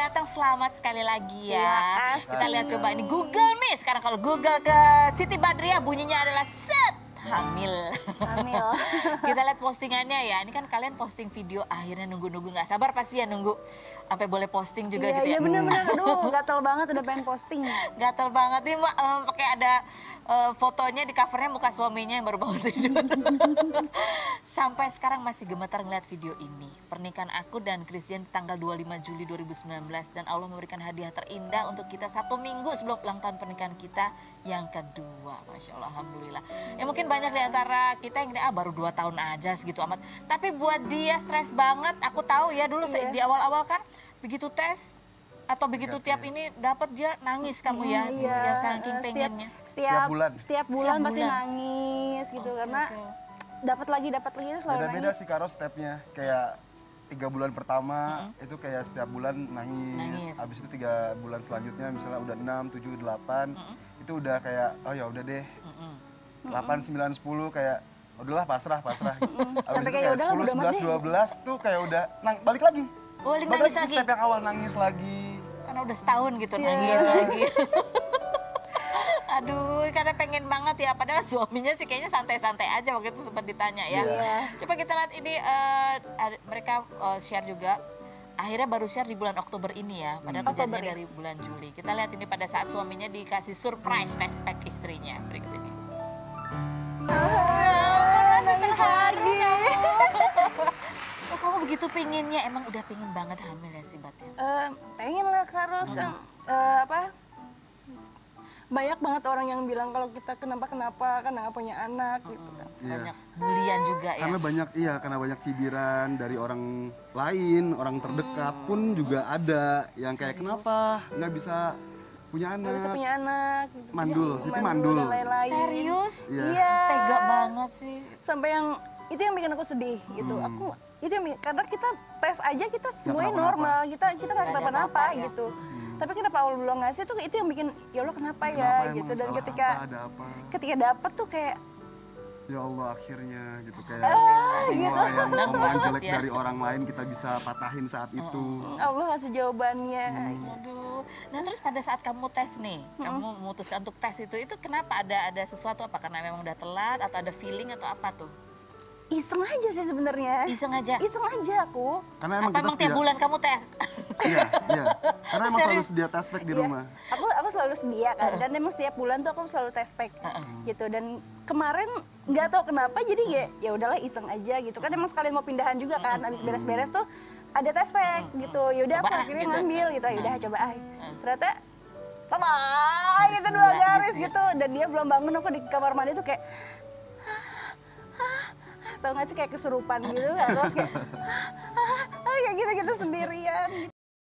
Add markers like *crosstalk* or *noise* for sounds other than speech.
datang selamat sekali lagi ya. Terima kasih. Kita lihat coba ini Google nih. Sekarang kalau Google ke Siti Badriah bunyinya adalah set hamil. Hamil. *laughs* Kita lihat postingannya ya. Ini kan kalian posting video akhirnya nunggu-nunggu nggak sabar pasti ya nunggu sampai boleh posting juga Iya, gitu ya. iya bener-bener. Aduh, *laughs* gatel banget udah pengen posting. Gatel banget nih Mbak, Eh, pakai ada eh, fotonya di covernya muka suaminya yang baru bangun tidur. *laughs* Sampai sekarang masih gemetar ngeliat video ini. Pernikahan aku dan Christian tanggal 25 Juli 2019 dan Allah memberikan hadiah terindah untuk kita satu minggu sebelum ulang tahun pernikahan kita yang kedua. Masya Allah, Alhamdulillah. Ya mungkin banyak di antara kita yang ah baru dua tahun aja segitu amat. Tapi buat dia stres banget. Aku tahu ya dulu Iya. di awal-awal kan begitu tes atau begitu tiap ini dapat dia nangis kamu ya, Hmm, ya Iya, saking eh, setiap, pengennya. setiap bulan. Setiap bulan Setiap pasti bulan. nangis gitu karena Astaga. dapat lagi dapat lagi itu selalu Beda-beda nangis. sih Karo stepnya. Kayak tiga bulan pertama itu kayak setiap bulan nangis. Nangis. Habis itu tiga bulan selanjutnya misalnya udah 6, 7, 8 itu udah kayak oh ya udah deh. 8, 9, 10 kayak udahlah pasrah pasrah. *laughs* Sampai itu kayak kayak udahlah, 10, bodo amat 11, 12 tuh kayak udah nang balik lagi. Oh, balik Balik nangis lagi. step yang awal nangis lagi. Karena udah setahun gitu Iya. nangis *laughs* lagi. *laughs* Aduh, karena pengen banget ya. Padahal suaminya sih kayaknya santai-santai aja waktu itu sempat ditanya ya. Iya. Coba kita lihat ini eh, ada- mereka eh, share juga. Akhirnya baru share di bulan Oktober ini ya. Padahal Oktober kejadiannya ya. dari bulan Juli. Kita lihat ini pada saat suaminya dikasih surprise test pack istrinya. Begitu pengennya, emang udah pengen banget hamil ya sih Bat ya? Eh, pengen lah Karos kan eh, apa banyak banget orang yang bilang kalau kita kenapa kenapa nggak punya anak gitu kan. Iya. Banyak bulian juga ya. Karena banyak iya karena banyak cibiran dari orang lain, orang terdekat pun juga ada yang kayak kenapa nggak bisa punya anak. Bisa punya anak. Gitu. Mandul, Ya, situ mandul. dan lain-lain. Serius? Iya. Iya. Tega banget sih. Sampai yang itu yang bikin aku sedih gitu. Hmm. Aku itu yang bikin- karena kita tes aja kita semuanya kenapa-napa. normal, kita kita nggak kenapa-napa apa-apa ya. gitu. Tapi kenapa Allah belum ngasih tuh itu yang bikin ya Allah kenapa, Kenapa ya emang gitu dan ketika apa, ada apa? ketika dapet tuh kayak Ya Allah akhirnya gitu kayak Ah, semua gitu. yang omongan jelek ya. dari orang lain kita bisa patahin saat itu. Allah kasih jawabannya. Hmm. Aduh. Nah terus pada saat kamu tes nih, kamu memutuskan untuk tes itu, itu kenapa ada ada sesuatu apa? Karena memang udah telat atau ada feeling atau apa tuh? Iseng aja sih sebenarnya. Iseng aja. Iseng aja aku. Karena emang apa kita emang tiap bulan kamu tes? Iya, iya. Karena emang selalu sedia test pack di Iya. rumah. Aku aku selalu sedia kan dan emang setiap bulan tuh aku selalu test pack gitu. Dan kemarin nggak tahu kenapa jadi ya ya udahlah iseng aja gitu. Kan emang sekalian mau pindahan juga kan habis beres-beres tuh ada test pack gitu. Ya udah aku ah, akhirnya gitu. ngambil gitu. Ya udah coba ah. Ternyata sama gitu Dua gitu garis gitu. Dan dia belum bangun aku di kamar mandi tuh kayak tau gak sih kayak kesurupan gitu terus kayak kayak gitu gitu. sendirian